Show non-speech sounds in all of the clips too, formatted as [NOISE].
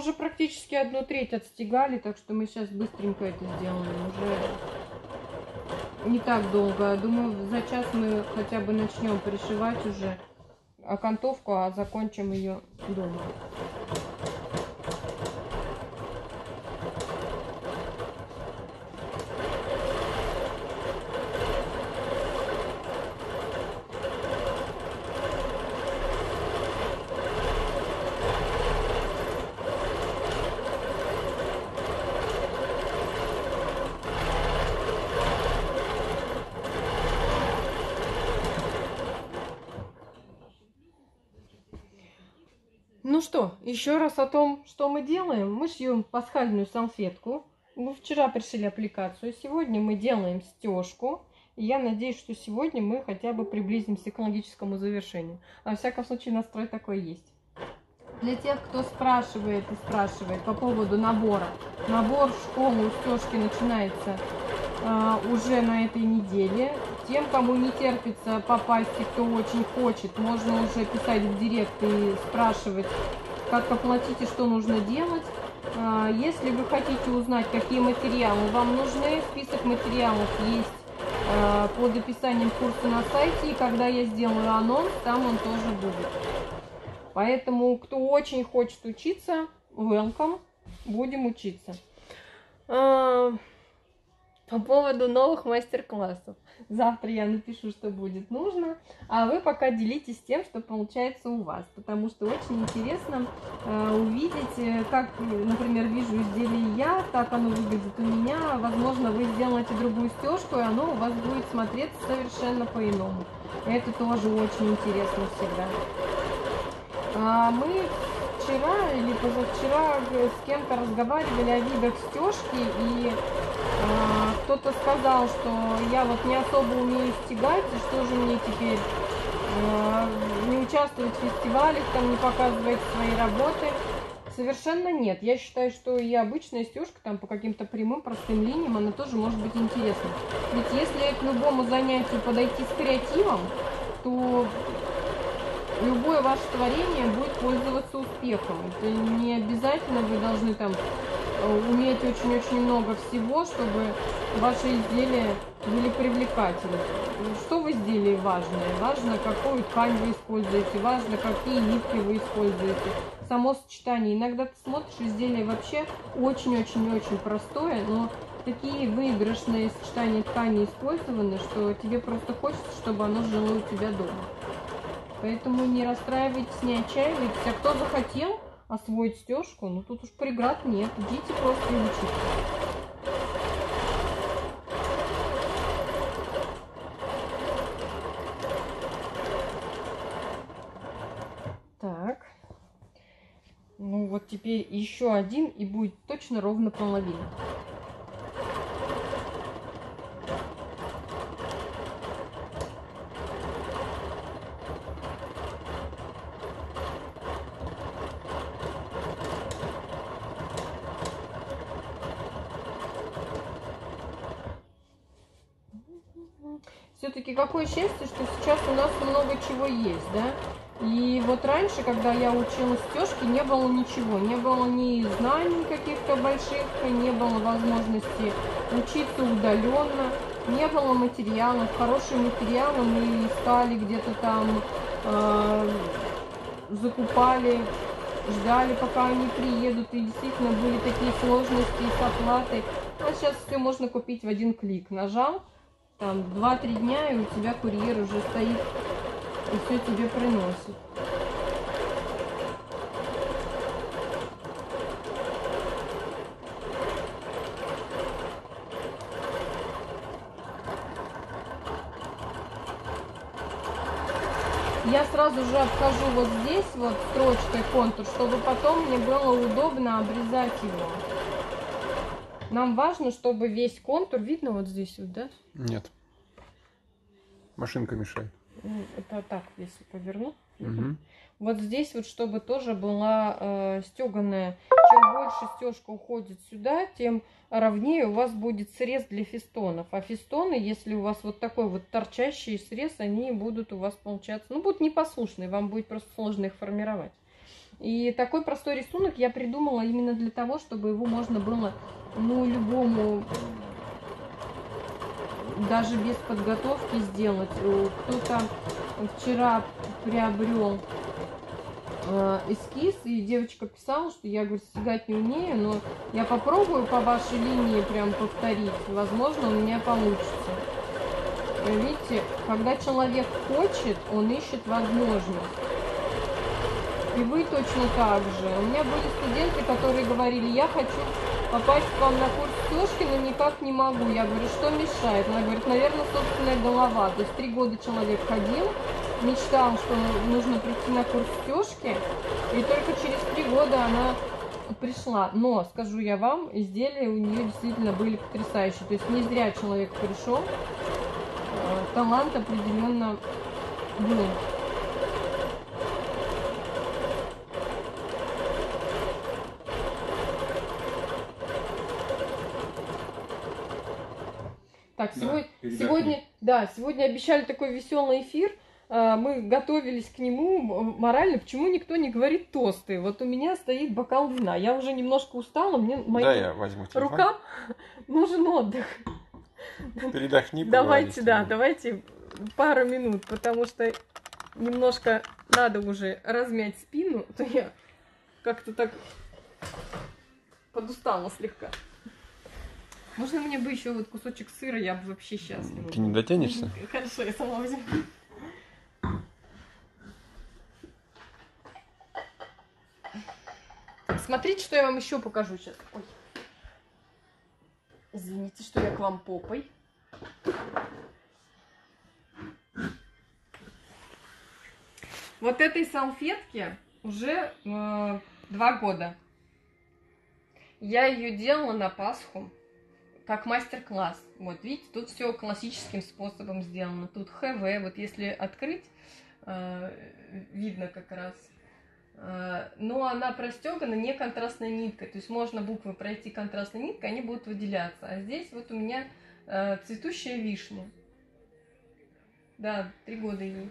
уже практически одну треть отстегали, так что мы сейчас быстренько это сделаем. Уже не так долго. Думаю, за час мы хотя бы начнем пришивать уже окантовку, а закончим ее дома. Что, еще раз о том, что мы делаем. Мы шьем пасхальную салфетку. Мы вчера пришили аппликацию, сегодня мы делаем стежку. И я надеюсь, что сегодня мы хотя бы приблизимся к логическому завершению. А во всяком случае, настрой такой есть. Для тех, кто спрашивает и спрашивает по поводу набора. Набор в школу стежки начинается а, уже на этой неделе. Тем, кому не терпится попасть и кто очень хочет, можно уже писать в директ и спрашивать, как оплатить и что нужно делать. А, если вы хотите узнать, какие материалы вам нужны, список материалов есть а, под описанием курса на сайте. И когда я сделаю анонс, там он тоже будет. Поэтому, кто очень хочет учиться, welcome, будем учиться. По поводу новых мастер-классов. Завтра я напишу, что будет нужно. А вы пока делитесь тем, что получается у вас. Потому что очень интересно э, увидеть, э, как, например, вижу изделие я, так оно выглядит у меня. Возможно, вы сделаете другую стежку, и оно у вас будет смотреться совершенно по-иному. Это тоже очень интересно всегда. А мы вчера или позавчера с кем-то разговаривали о видах стежки и а, кто-то сказал, что я вот не особо умею стегать, и что же мне теперь а, не участвовать в фестивалях, там не показывать свои работы. Совершенно нет. Я считаю, что и обычная стежка там по каким-то прямым, простым линиям, она тоже может быть интересна. Ведь если к любому занятию подойти с креативом, то любое ваше творение будет пользоваться успехом. Это не обязательно вы должны там уметь очень-очень много всего, чтобы ваши изделия были привлекательны. Что в изделии важное? Важно, какую ткань вы используете, важно, какие нитки вы используете. Само сочетание. Иногда ты смотришь, изделие вообще очень-очень-очень простое, но такие выигрышные сочетания ткани использованы, что тебе просто хочется, чтобы оно жило у тебя дома. Поэтому не расстраивайтесь, не отчаивайтесь. А кто захотел, освоить стежку, ну тут уж преград нет. Идите просто и. Так. Ну вот теперь еще один и будет точно ровно половина. Все-таки какое счастье, что сейчас у нас много чего есть, да? И вот раньше, когда я училась стежке, не было ничего, не было ни знаний каких-то больших, не было возможности учиться удаленно, не было материалов, хорошие материалы мы искали где-то там, э, закупали, ждали, пока они приедут, и действительно были такие сложности с оплатой. А сейчас все можно купить в один клик. Нажал, там 2-3 дня, и у тебя курьер уже стоит и все тебе приносит. Я сразу же обхожу вот здесь вот строчкой контур, чтобы потом мне было удобно обрезать его. Нам важно, чтобы весь контур, видно вот здесь вот, да? Нет. Машинка мешает. Это так, если поверну. Угу. Вот здесь вот, чтобы тоже была э, стеганая. Чем больше стежка уходит сюда, тем ровнее у вас будет срез для фестонов. А фестоны, если у вас вот такой вот торчащий срез, они будут у вас получаться, ну, будут непослушные, вам будет просто сложно их формировать. И такой простой рисунок я придумала именно для того, чтобы его можно было, ну, любому, даже без подготовки сделать. Кто-то вчера приобрел э, эскиз, и девочка писала, что я, говорю, стягать не умею, но я попробую по вашей линии прям повторить. Возможно, у меня получится. Видите, когда человек хочет, он ищет возможность. И вы точно так же. У меня были студенты, которые говорили, я хочу попасть к вам на курс тёшки, но никак не могу. Я говорю, что мешает? Она говорит, наверное, собственная голова. То есть три года человек ходил, мечтал, что нужно прийти на курс тёшки, и только через три года она пришла. Но, скажу я вам, изделия у нее действительно были потрясающие. То есть не зря человек пришел, э, талант определенно был. Так, сегодня, да, сегодня, да, сегодня обещали такой веселый эфир. А, мы готовились к нему морально. Почему никто не говорит тосты? Вот у меня стоит бокал вина. Я уже немножко устала. Мне моим да, я возьму телефон. рукам нужен отдых. Передохни. Давайте, да, давайте пару минут, потому что немножко надо уже размять спину, то я как-то так подустала слегка. Можно мне бы еще вот кусочек сыра, я бы вообще счастлива. Ты не дотянешься? Хорошо, я сама возьму. Смотрите, что я вам еще покажу сейчас. Ой. Извините, что я к вам попой. Вот этой салфетке уже э, два года. Я ее делала на Пасху как мастер-класс. Вот видите, тут все классическим способом сделано. Тут ХВ, вот если открыть, э, видно как раз. Э, но она простегана не контрастной ниткой. То есть можно буквы пройти контрастной ниткой, они будут выделяться. А здесь вот у меня э, цветущая вишня. Да, три года ей.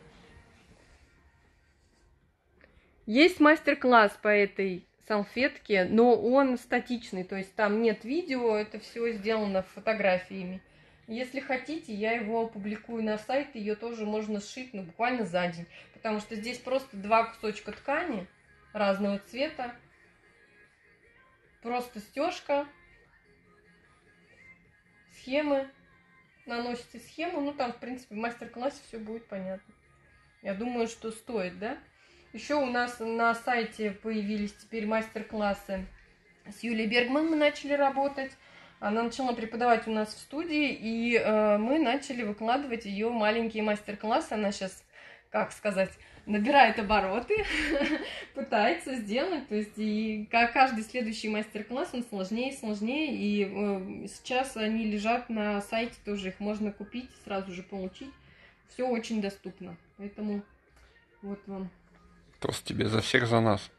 Есть мастер-класс по этой салфетки, но он статичный, то есть там нет видео, это все сделано фотографиями. Если хотите, я его опубликую на сайт, ее тоже можно сшить, ну, буквально за день, потому что здесь просто два кусочка ткани разного цвета, просто стежка, схемы, наносите схему, ну, там, в принципе, в мастер-классе все будет понятно. Я думаю, что стоит, да? Еще у нас на сайте появились теперь мастер-классы с Юлией Бергман. Мы начали работать. Она начала преподавать у нас в студии, и э, мы начали выкладывать ее маленькие мастер-классы. Она сейчас, как сказать, набирает обороты, [LAUGHS] пытается сделать. То есть и каждый следующий мастер-класс, он сложнее и сложнее. И э, сейчас они лежат на сайте, тоже их можно купить, сразу же получить. Все очень доступно. Поэтому вот вам Тост тебе за всех за нас.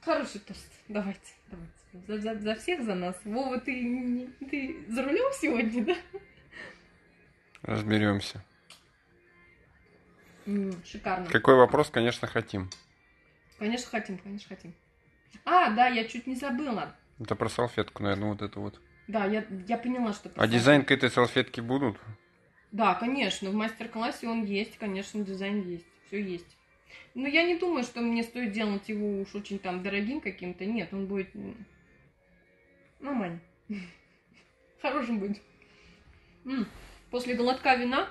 Хороший тост. Давайте, давайте. За, за, за всех за нас. Вова, ты, ты за рулем сегодня, да? Разберемся. шикарно. Какой вопрос, конечно, хотим. Конечно, хотим, конечно, хотим. А, да, я чуть не забыла. Это про салфетку, наверное, вот это вот. Да, я, я поняла, что... А дизайн к этой салфетке будут? Да, конечно, в мастер-классе он есть, конечно, дизайн есть, все есть. Ну, я не думаю, что мне стоит делать его уж очень там дорогим каким-то. Нет, он будет нормально. [LAUGHS] Хорошим будет. После глотка вина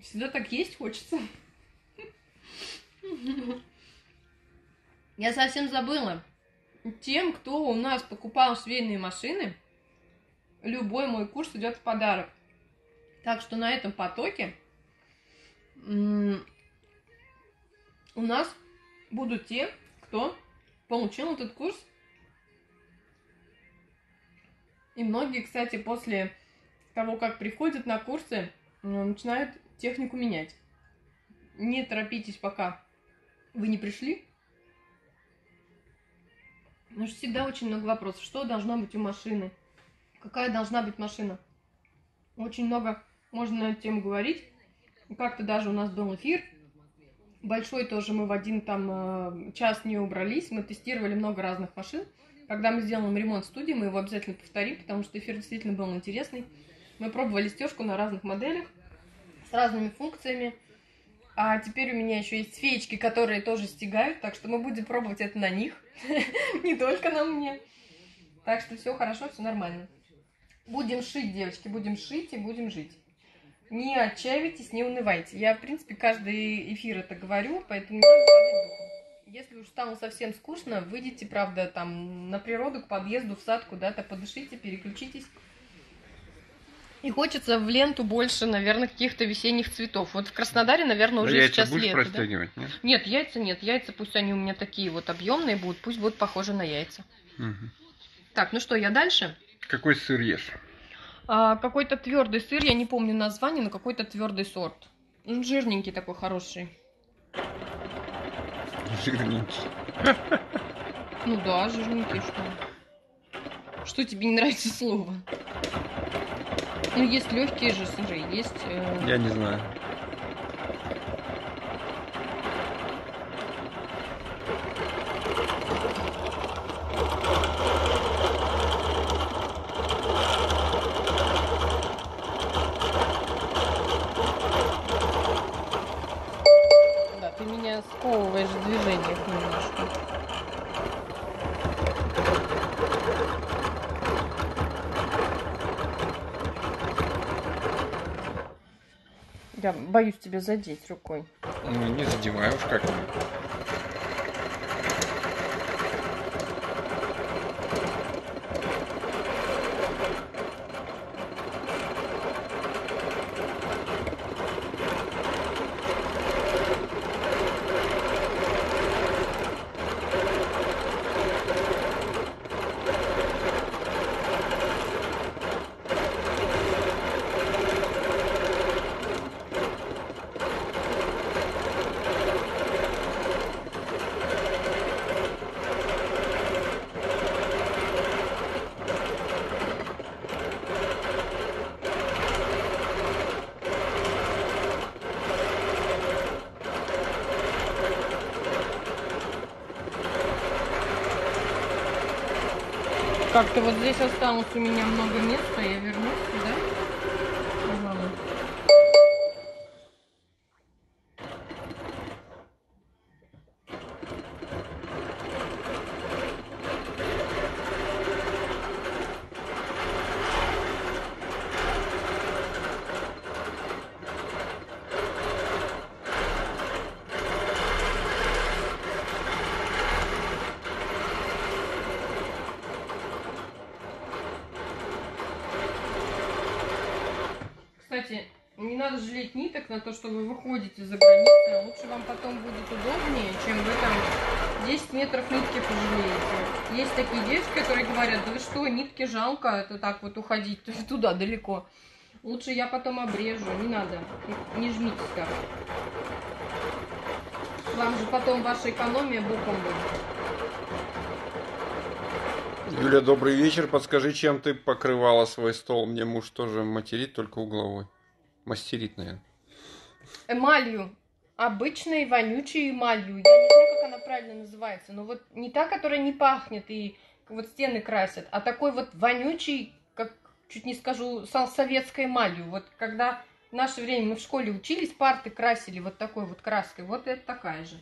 всегда так есть хочется. Я совсем забыла. Тем, кто у нас покупал швейные машины, любой мой курс идет в подарок. Так что на этом потоке у нас будут те, кто получил этот курс. И многие, кстати, после того, как приходят на курсы, начинают технику менять. Не торопитесь, пока вы не пришли. Потому что всегда очень много вопросов. Что должно быть у машины? Какая должна быть машина? Очень много можно на эту тему говорить. Как-то даже у нас был эфир Большой тоже мы в один там э, час не убрались. Мы тестировали много разных машин. Когда мы сделаем ремонт студии, мы его обязательно повторим, потому что эфир действительно был интересный. Мы пробовали стежку на разных моделях с разными функциями. А теперь у меня еще есть феечки, которые тоже стегают, так что мы будем пробовать это на них, [LAUGHS] не только на мне. Так что все хорошо, все нормально. Будем шить, девочки, будем шить и будем жить. Не отчаивайтесь, не унывайте. Я, в принципе, каждый эфир это говорю, поэтому не надо падать духом. Если уж стану совсем скучно, выйдите, правда, там на природу, к подъезду, в сад, куда-то подышите, переключитесь. И хочется в ленту больше, наверное, каких-то весенних цветов. Вот в Краснодаре, наверное, уже яйца сейчас будешь лето. да? нет? Нет, яйца нет. Яйца пусть они у меня такие вот объемные будут, пусть будут похожи на яйца. Мгм. Так, ну что, я дальше. Какой сыр ешь? А, какой-то твердый сыр, я не помню название, но какой-то твердый сорт. Ну, жирненький такой, хороший. Жирненький. Ну да, жирненький, что? Что тебе не нравится слово? Ну, есть легкие же сыры, есть... э, Я не знаю. Да, ты меня сковываешь в движениях немножко. Я боюсь тебя задеть рукой. Ну, не уж Как-то вот здесь осталось у меня много места, я вернусь сюда. Пожалуй. Кстати, не надо жалеть ниток на то, что вы выходите за границу. Лучше вам потом будет удобнее, чем вы там 10 метров нитки пожалеете. Есть такие девочки, которые говорят, да вы что, нитки жалко, это так вот уходить [LAUGHS] туда далеко. Лучше я потом обрежу, не надо, не жмитесь так. Вам же потом ваша экономия боком будет. Юля, добрый вечер. Подскажи, чем ты покрывала свой стол? Мне муж тоже материт, только угловой. Мастерит, наверное. Эмалью. Обычной вонючей эмалью. Я не знаю, как она правильно называется. Но вот не та, которая не пахнет и вот стены красят, а такой вот вонючий, как чуть не скажу, со- советской эмалью. Вот когда в наше время мы в школе учились, парты красили вот такой вот краской. Вот это такая же.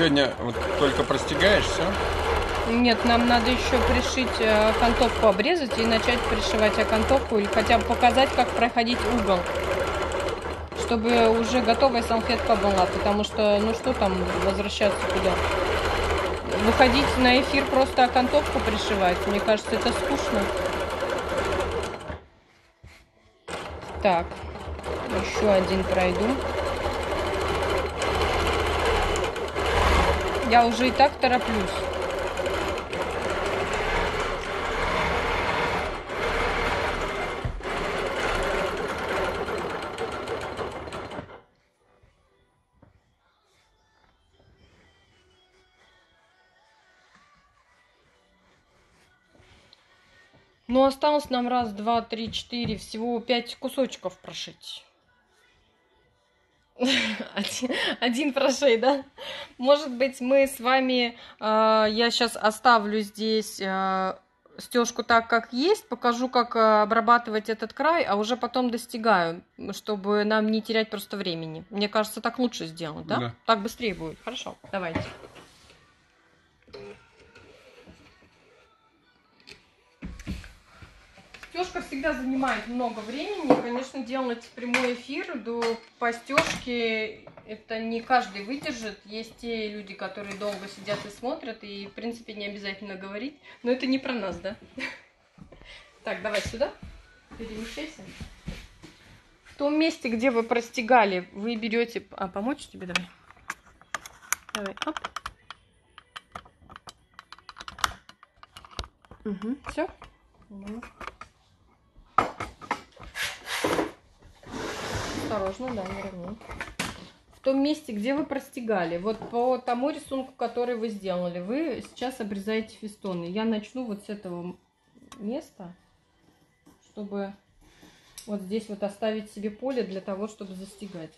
Сегодня вот только простегаешь, все? Нет, нам надо еще пришить э, окантовку, обрезать и начать пришивать окантовку или хотя бы показать, как проходить угол. Чтобы уже готовая салфетка была, потому что, ну что там возвращаться куда? Выходить на эфир просто окантовку пришивать, мне кажется, это скучно. Так, еще один пройду. Я уже и так тороплюсь. Ну, осталось нам раз, два, три, четыре, всего пять кусочков прошить. [LAUGHS] Один, один прошей, да? Может быть, мы с вами, э, я сейчас оставлю здесь э, стежку так, как есть, покажу, как э, обрабатывать этот край, а уже потом достигаю, чтобы нам не терять просто времени. Мне кажется, так лучше сделать, да? Да. Так быстрее будет. Хорошо, давайте. Стежка всегда занимает много времени. Конечно, делать прямой эфир до по стежке это не каждый выдержит. Есть те люди, которые долго сидят и смотрят, и в принципе не обязательно говорить. Но это не про нас, да? [LAUGHS] Так, давай сюда. Перемещайся. В том месте, где вы простигали, вы берете... А, помочь тебе давай? Давай, оп. Угу, все. Осторожно, да, не равно. В том месте, где вы простигали, вот по тому рисунку, который вы сделали, вы сейчас обрезаете фестоны. Я начну вот с этого места, чтобы вот здесь вот оставить себе поле для того, чтобы застигать.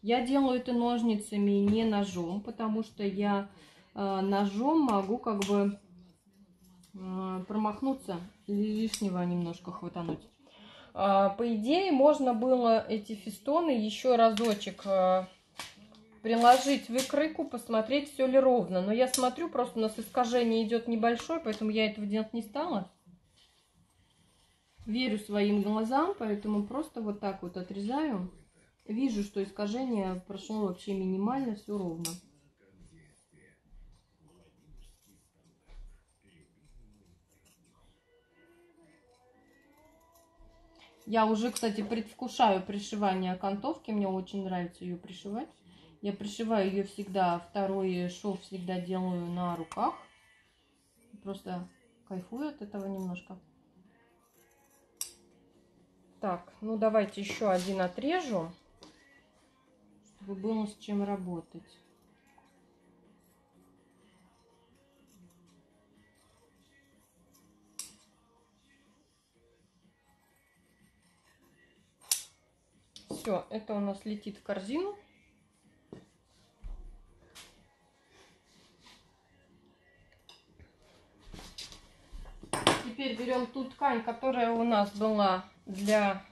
Я делаю это ножницами, не ножом, потому что я э, ножом могу как бы э, промахнуться, лишнего немножко хватануть. А, по идее, можно было эти фестоны еще разочек а, приложить в икрыку, посмотреть, все ли ровно. Но я смотрю, просто у нас искажение идет небольшое, поэтому я этого делать не стала. Верю своим глазам, поэтому просто вот так вот отрезаю. Вижу, что искажение прошло вообще минимально, все ровно. Я уже, кстати, предвкушаю пришивание окантовки. Мне очень нравится ее пришивать. Я пришиваю ее всегда, второй шов всегда делаю на руках. Просто кайфую от этого немножко. Так, ну давайте еще один отрежу, чтобы было с чем работать. Все, это у нас летит в корзину. Теперь берем ту ткань, которая у нас была для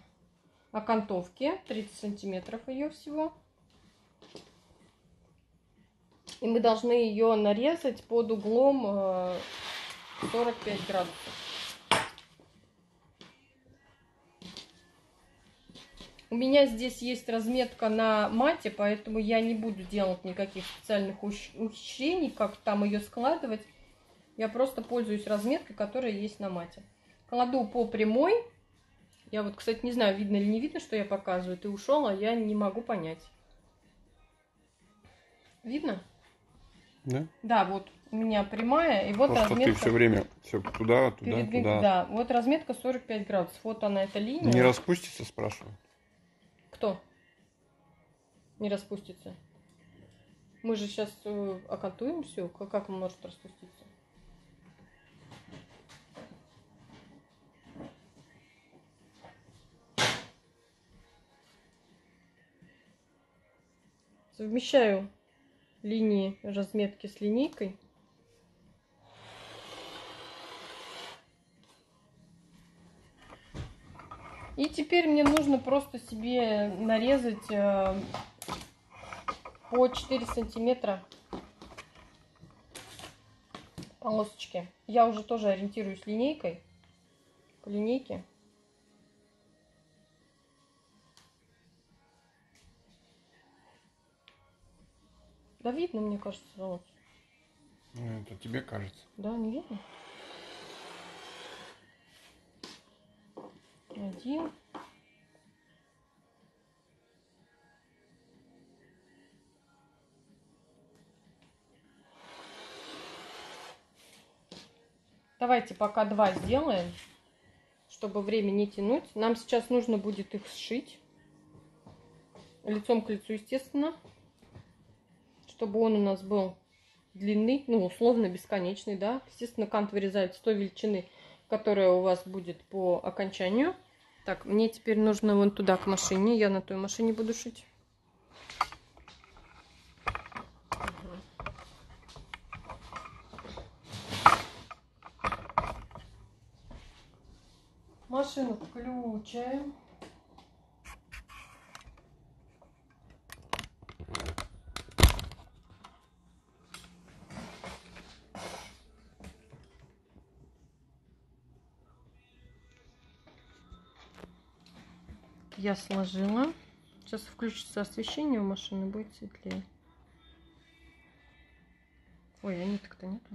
окантовки. 30 сантиметров ее всего. И мы должны ее нарезать под углом 45 э, градусов. У меня здесь есть разметка на мате, поэтому я не буду делать никаких специальных ухищрений, как там ее складывать. Я просто пользуюсь разметкой, которая есть на мате. Кладу по прямой. Я вот, кстати, не знаю, видно или не видно, что я показываю. Ты ушел, а я не могу понять. Видно? Да? Да, вот у меня прямая, и вот Просто разметка... ты все время все туда, туда, перед... туда. Да, вот разметка 45 градусов. Вот она, эта линия. Не распустится, спрашиваю. Кто? Не распустится. Мы же сейчас э, окантуем все. Как, как он может распуститься? Совмещаю линии разметки с линейкой. И теперь мне нужно просто себе нарезать э, по 4 сантиметра полосочки. Я уже тоже ориентируюсь линейкой, по линейке. Да видно, мне кажется, вот. Ну, это тебе кажется. Да, не видно? Один. Давайте пока два сделаем, чтобы время не тянуть. Нам сейчас нужно будет их сшить. Лицом к лицу, естественно. Чтобы он у нас был длинный, ну, условно бесконечный, да. Естественно, кант вырезается той величины, которая у вас будет по окончанию. Так, мне теперь нужно вон туда, к машине. Я на той машине буду шить. Машину включаем. Я сложила. Сейчас включится освещение у машины, будет светлее. Ой, а ниток-то нету.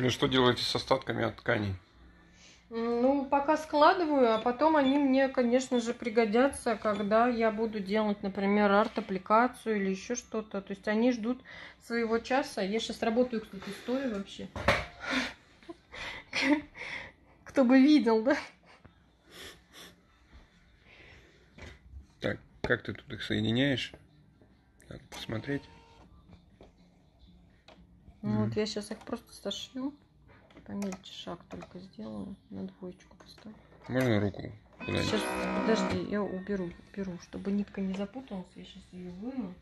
Юля, что делаете с остатками от тканей? Ну, пока складываю, а потом они мне, конечно же, пригодятся, когда я буду делать, например, арт-аппликацию или еще что-то. То есть они ждут своего часа. Я сейчас работаю, кстати, стоя вообще. [LAUGHS] Кто бы видел, да? Так, как ты тут их соединяешь? Надо посмотреть. Вот я сейчас их просто сошью. Помельче шаг только сделаю. На двоечку поставлю. Можно руку? Сейчас, подожди, я уберу, уберу, чтобы нитка не запуталась. Я сейчас ее выну.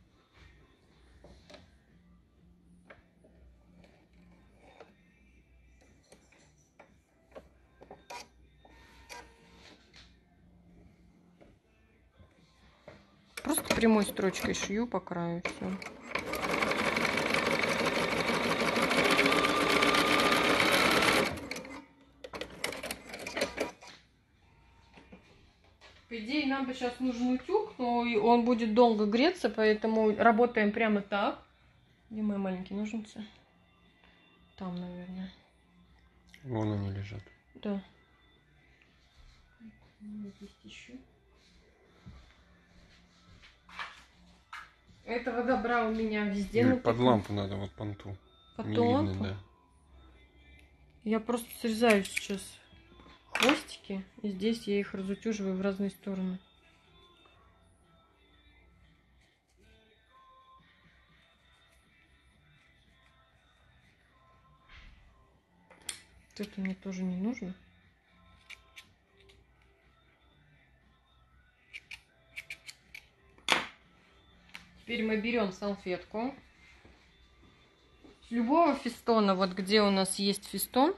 Просто прямой строчкой шью по краю все. По идее, нам бы сейчас нужен утюг, но он будет долго греться, поэтому работаем прямо так. Где мои маленькие ножницы? Там, наверное. Вон они лежат. Да. Здесь еще. Этого добра у меня везде Юль, под лампу надо, вот понту. Под Не ту видно, лампу? да. Я просто срезаю сейчас хвостики, и здесь я их разутюживаю в разные стороны. Вот Это мне тоже не нужно. Теперь мы берем салфетку. С любого фистона, вот где у нас есть фистон,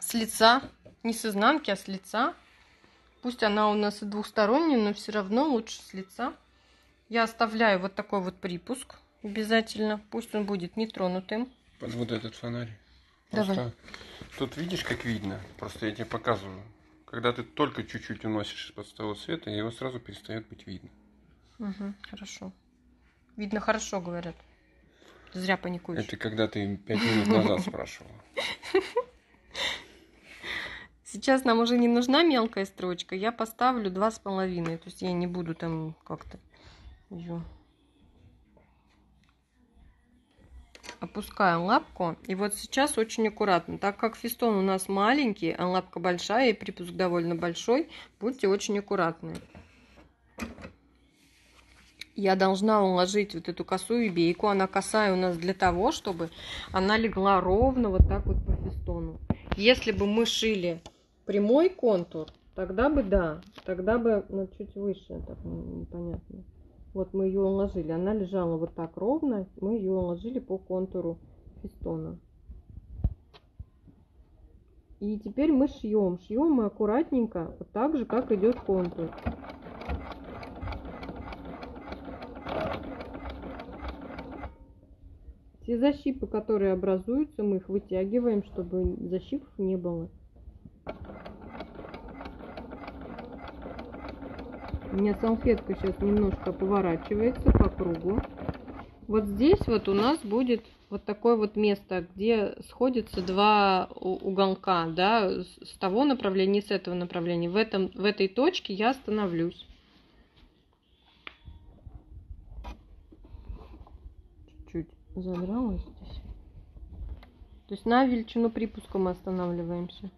с лица, не с изнанки, а с лица. Пусть она у нас и двухсторонняя, но все равно лучше с лица. Я оставляю вот такой вот припуск обязательно. Пусть он будет нетронутым. Под вот этот фонарь. Давай. Просто тут видишь, как видно? Просто я тебе показываю. Когда ты только чуть-чуть уносишь из-под того света, его сразу перестает быть видно. Угу, хорошо. Видно хорошо, говорят. Зря паникуешь. Это когда ты пять минут назад спрашивала. Сейчас нам уже не нужна мелкая строчка. Я поставлю два с половиной. То есть я не буду там как-то ее опускаем лапку. И вот сейчас очень аккуратно. Так как фистон у нас маленький, а лапка большая и припуск довольно большой, будьте очень аккуратны. Я должна уложить вот эту косую бейку. Она косая у нас для того, чтобы она легла ровно вот так вот по фистону. Если бы мы шили прямой контур, тогда бы да, тогда бы ну, чуть выше, так непонятно. Вот мы ее уложили, она лежала вот так ровно, мы ее уложили по контуру фистона. И теперь мы шьем, шьем мы аккуратненько, вот так же, как идет контур. Те защипы, которые образуются, мы их вытягиваем, чтобы защипов не было. У меня салфетка сейчас немножко поворачивается по кругу. Вот здесь вот у нас будет вот такое вот место, где сходятся два уголка, да, с того направления с этого направления. В, этом, в этой точке я остановлюсь. задралась здесь. То есть на величину припуска мы останавливаемся.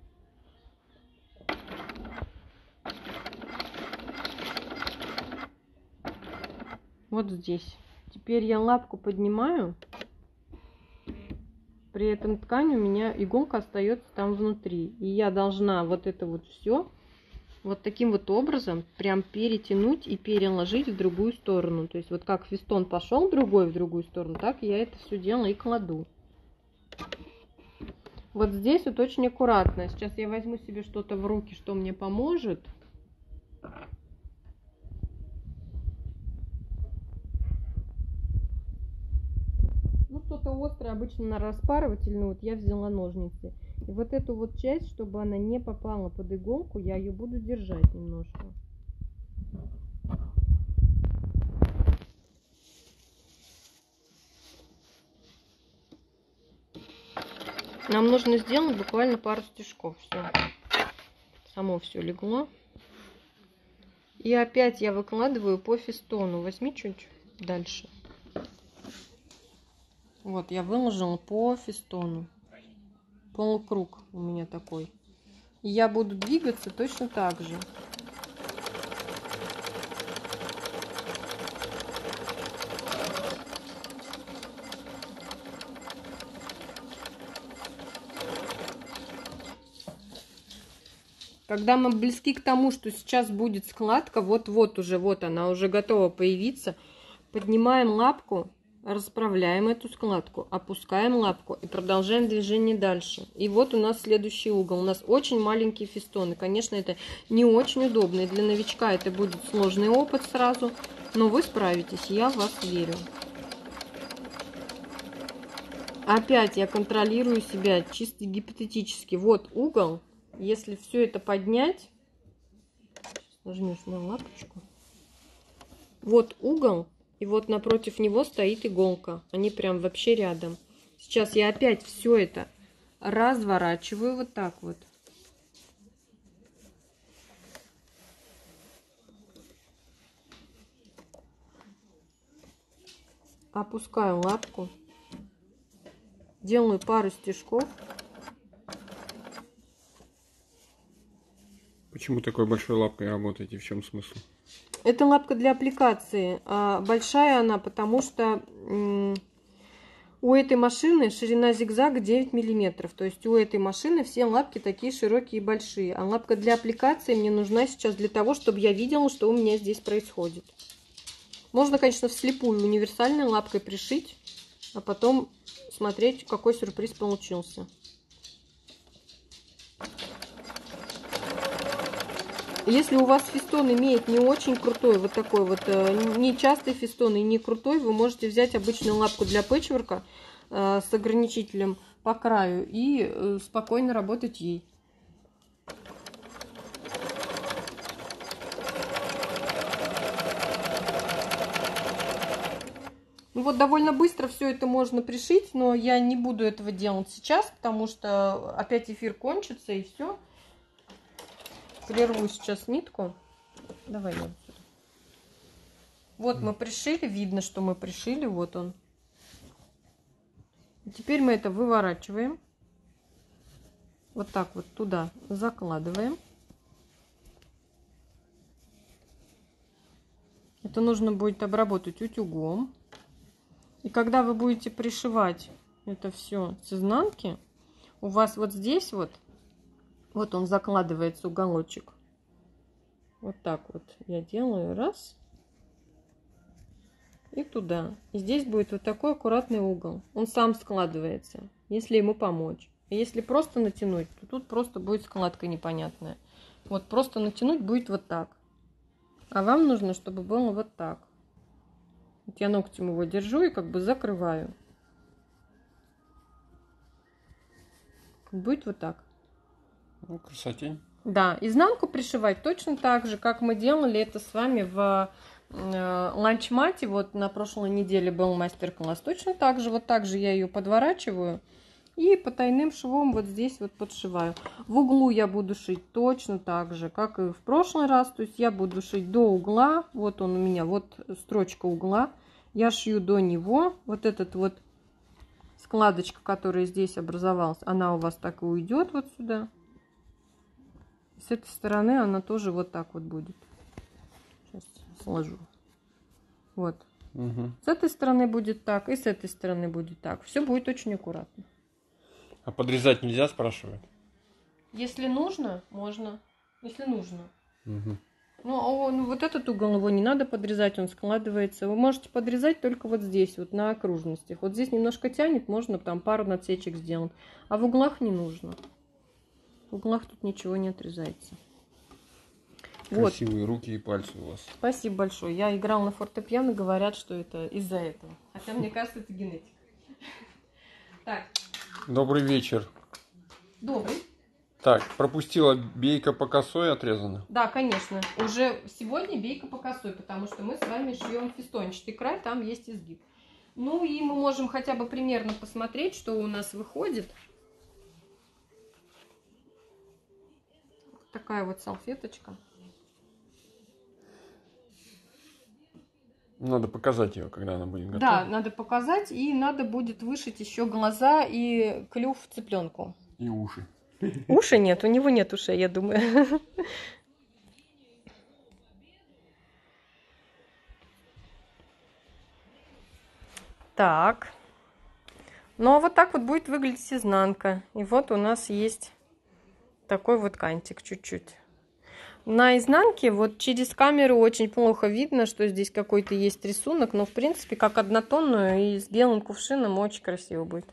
Вот здесь. Теперь я лапку поднимаю. При этом ткань у меня иголка остается там внутри. И я должна вот это вот все вот таким вот образом прям перетянуть и переложить в другую сторону. То есть вот как фистон пошел другой в другую сторону, так я это все дело и кладу. Вот здесь вот очень аккуратно. Сейчас я возьму себе что-то в руки, что мне поможет. Что-то острое обычно на распарыватель, вот я взяла ножницы. И вот эту вот часть, чтобы она не попала под иголку, я ее буду держать немножко. Нам нужно сделать буквально пару стежков. Все. Само все легло. И опять я выкладываю по фистону. Возьми чуть дальше. Вот, я выложила по фистону полукруг у меня такой. И я буду двигаться точно так же. Когда мы близки к тому, что сейчас будет складка, вот-вот уже, вот она уже готова появиться, поднимаем лапку расправляем эту складку, опускаем лапку и продолжаем движение дальше. И вот у нас следующий угол. У нас очень маленькие фистоны. Конечно, это не очень удобно. И для новичка это будет сложный опыт сразу. Но вы справитесь, я в вас верю. Опять я контролирую себя чисто гипотетически. Вот угол. Если все это поднять, нажмешь на лапочку. Вот угол и вот напротив него стоит иголка. Они прям вообще рядом. Сейчас я опять все это разворачиваю вот так вот. Опускаю лапку. Делаю пару стежков. Почему такой большой лапкой работаете? В чем смысл? Это лапка для аппликации. А большая она, потому что у этой машины ширина зигзага 9 миллиметров. То есть у этой машины все лапки такие широкие и большие. А лапка для аппликации мне нужна сейчас для того, чтобы я видела, что у меня здесь происходит. Можно, конечно, вслепую универсальной лапкой пришить, а потом смотреть, какой сюрприз получился. Если у вас фистон имеет не очень крутой, вот такой вот, э, не частый фистон и не крутой, вы можете взять обычную лапку для пэтчворка э, с ограничителем по краю и э, спокойно работать ей. Ну вот довольно быстро все это можно пришить, но я не буду этого делать сейчас, потому что опять эфир кончится и все прерву сейчас нитку. Давай я Вот мы пришили, видно, что мы пришили, вот он. теперь мы это выворачиваем. Вот так вот туда закладываем. Это нужно будет обработать утюгом. И когда вы будете пришивать это все с изнанки, у вас вот здесь вот вот он закладывается уголочек. Вот так вот я делаю. Раз. И туда. И здесь будет вот такой аккуратный угол. Он сам складывается, если ему помочь. И если просто натянуть, то тут просто будет складка непонятная. Вот просто натянуть будет вот так. А вам нужно, чтобы было вот так. Вот я ногтем его держу и как бы закрываю. Будет вот так. Ну, красотень. Да, изнанку пришивать точно так же, как мы делали это с вами в э, ланчмате. Вот на прошлой неделе был мастер-класс. Точно так же, вот так же я ее подворачиваю. И потайным швом вот здесь вот подшиваю. В углу я буду шить точно так же, как и в прошлый раз. То есть я буду шить до угла. Вот он у меня, вот строчка угла. Я шью до него. Вот этот вот складочка, которая здесь образовалась, она у вас так и уйдет вот сюда. С этой стороны она тоже вот так вот будет. Сейчас сложу. Вот. Угу. С этой стороны будет так, и с этой стороны будет так. Все будет очень аккуратно. А подрезать нельзя, спрашивают? Если нужно, можно. Если нужно. Угу. Ну, а он, вот этот угол его не надо подрезать, он складывается. Вы можете подрезать только вот здесь, вот на окружностях. Вот здесь немножко тянет, можно там пару надсечек сделать. А в углах не нужно. В углах тут ничего не отрезается. Вот. Красивые руки и пальцы у вас. Спасибо большое. Я играл на фортепиано, говорят, что это из-за этого. Хотя мне кажется, это генетика. Так, Добрый вечер. добрый. Так, пропустила бейка по косой отрезана. Да, конечно. Уже сегодня бейка по косой, потому что мы с вами шьем фистончатый край, там есть изгиб. Ну и мы можем хотя бы примерно посмотреть, что у нас выходит. Такая вот салфеточка. Надо показать ее, когда она будет готова. Да, надо показать, и надо будет вышить еще глаза и клюв цыпленку. И уши. Уши нет, у него нет ушей, я думаю. Так. Ну, а вот так вот будет выглядеть изнанка. И вот у нас есть такой вот кантик чуть-чуть. На изнанке вот через камеру очень плохо видно, что здесь какой-то есть рисунок, но в принципе как однотонную и с белым кувшином очень красиво будет.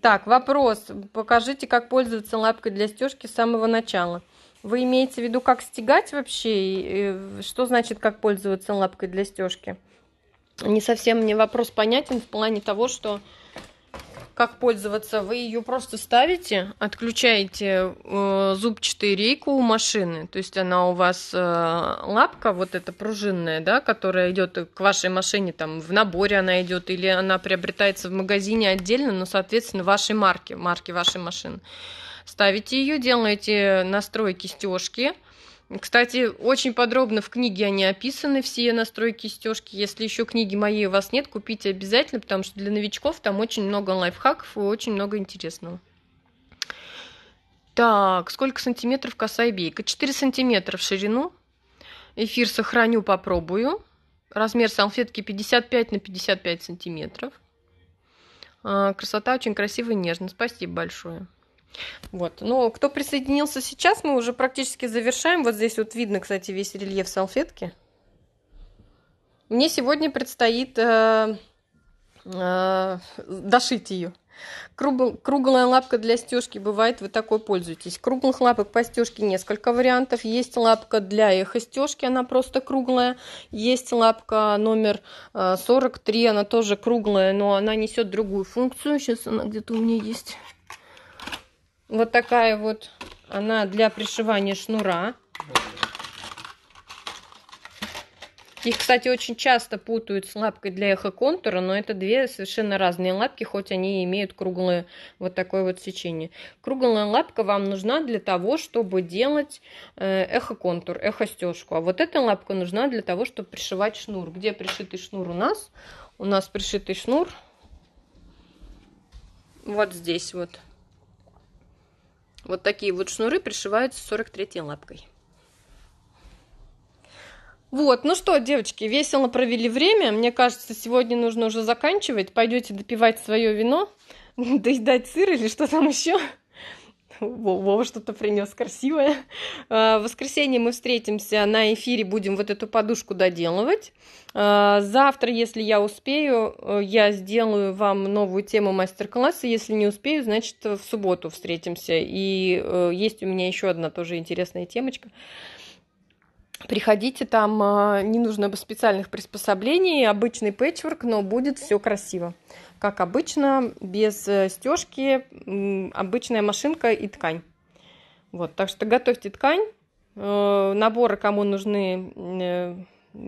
Так, вопрос. Покажите, как пользоваться лапкой для стежки с самого начала. Вы имеете в виду, как стегать вообще? И что значит, как пользоваться лапкой для стежки? Не совсем мне вопрос понятен в плане того, что как пользоваться. Вы ее просто ставите, отключаете э, зубчатую рейку у машины, то есть она у вас э, лапка вот эта пружинная, да, которая идет к вашей машине, там в наборе она идет или она приобретается в магазине отдельно, но соответственно вашей марки, марки вашей машины. Ставите ее, делаете настройки стежки, кстати, очень подробно в книге они описаны, все настройки стежки. Если еще книги моей у вас нет, купите обязательно, потому что для новичков там очень много лайфхаков и очень много интересного. Так, сколько сантиметров коса и бейка? 4 сантиметра в ширину. Эфир сохраню, попробую. Размер салфетки 55 на 55 сантиметров. А, красота очень красивая и нежная. Спасибо большое. Вот. Но кто присоединился сейчас, мы уже практически завершаем. Вот здесь вот видно, кстати, весь рельеф салфетки. Мне сегодня предстоит э, э, дошить ее. Кругл, круглая лапка для стежки бывает, вы такой пользуетесь. Круглых лапок по стежке несколько вариантов. Есть лапка для эхо стежки, она просто круглая. Есть лапка номер 43, она тоже круглая, но она несет другую функцию. Сейчас она где-то у меня есть. Вот такая вот она для пришивания шнура. Их, кстати, очень часто путают с лапкой для эхо-контура, но это две совершенно разные лапки, хоть они имеют круглое вот такое вот сечение. Круглая лапка вам нужна для того, чтобы делать э, эхо-контур, эхо-стежку. А вот эта лапка нужна для того, чтобы пришивать шнур. Где пришитый шнур у нас? У нас пришитый шнур вот здесь вот. Вот такие вот шнуры пришиваются 43 лапкой. Вот, ну что, девочки, весело провели время. Мне кажется, сегодня нужно уже заканчивать. Пойдете допивать свое вино, [LAUGHS] доедать сыр или что там еще. Вова что-то принес красивое. А, в воскресенье мы встретимся на эфире, будем вот эту подушку доделывать. А, завтра, если я успею, э, я сделаю вам новую тему мастер-класса. Если не успею, значит, в субботу встретимся. И э, есть у меня еще одна тоже интересная темочка. Приходите, там а, не нужно специальных приспособлений, обычный пэтчворк, но будет все красиво как обычно, без э, стежки, обычная машинка и ткань. Вот, так что готовьте ткань. Э, наборы, кому нужны, э,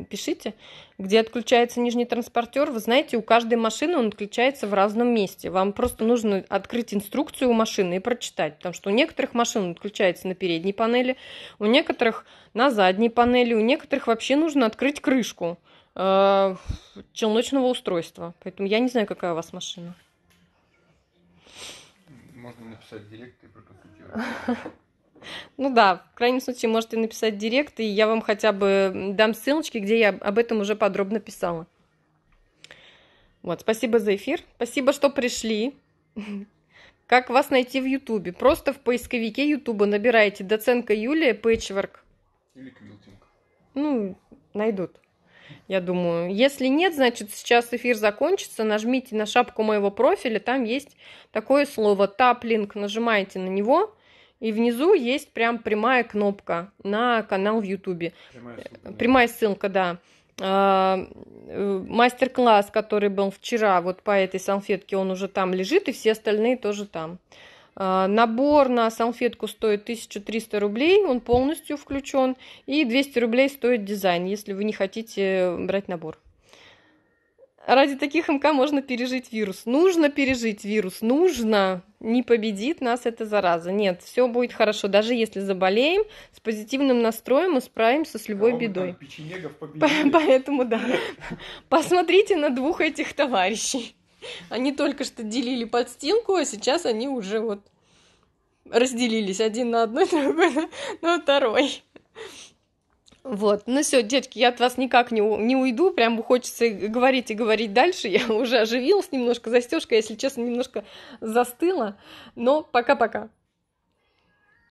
пишите. Где отключается нижний транспортер, вы знаете, у каждой машины он отключается в разном месте. Вам просто нужно открыть инструкцию у машины и прочитать, потому что у некоторых машин он отключается на передней панели, у некоторых на задней панели, у некоторых вообще нужно открыть крышку челночного устройства. Поэтому я не знаю, какая у вас машина. можно написать директ и проконсультировать. [LAUGHS] Ну да, в крайнем случае можете написать директ, и я вам хотя бы дам ссылочки, где я об этом уже подробно писала. Вот, спасибо за эфир. Спасибо, что пришли. [LAUGHS] Как вас найти в Ютубе? Просто в поисковике Ютуба набираете доценка Юлия Пэтчворк. Или квилтинг. Ну, найдут. Я думаю. Если нет, значит, сейчас эфир закончится. Нажмите на шапку моего профиля. Там есть такое слово таплинг. Нажимаете на него. И внизу есть прям прямая кнопка на канал в Ютубе. Прямая ссылка. Прямая ссылка, да. А, э, Мастер-класс, который был вчера, вот по этой салфетке, он уже там лежит, и все остальные тоже там. А, Набор на салфетку стоит 1300 рублей, он полностью включен, и 200 рублей стоит дизайн, если вы не хотите брать набор. Ради таких МК можно пережить вирус. Нужно пережить вирус, нужно. Не победит нас эта зараза. Нет, все будет хорошо. Даже если заболеем, с позитивным настроем мы справимся с любой Кого бедой. Поэтому да. Посмотрите на двух этих товарищей. Они только что делили подстилку, а сейчас они уже вот разделились. Один на одной, [LAUGHS] другой на, на второй. Вот, ну все, детки, я от вас никак не, у- не уйду, прям хочется говорить и говорить дальше. Я уже оживилась немножко, застежка, если честно, немножко застыла. Но пока-пока.